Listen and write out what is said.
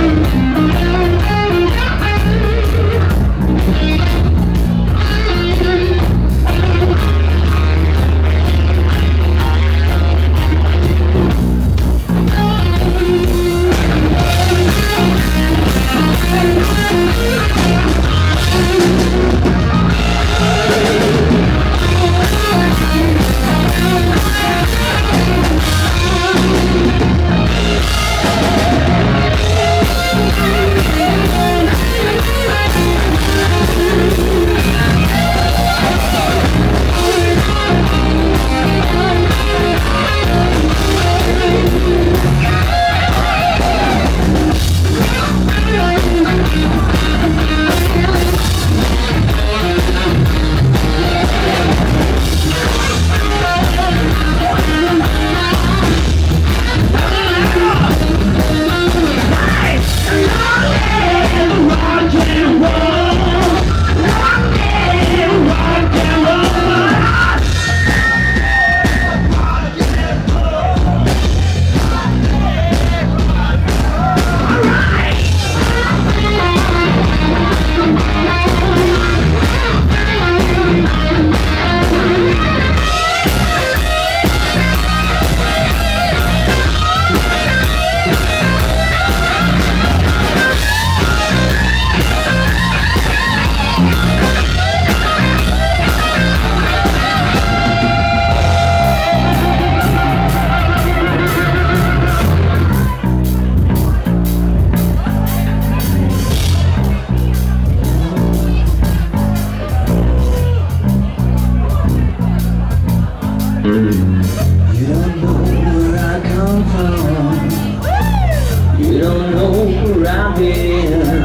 Thank you. alone around here.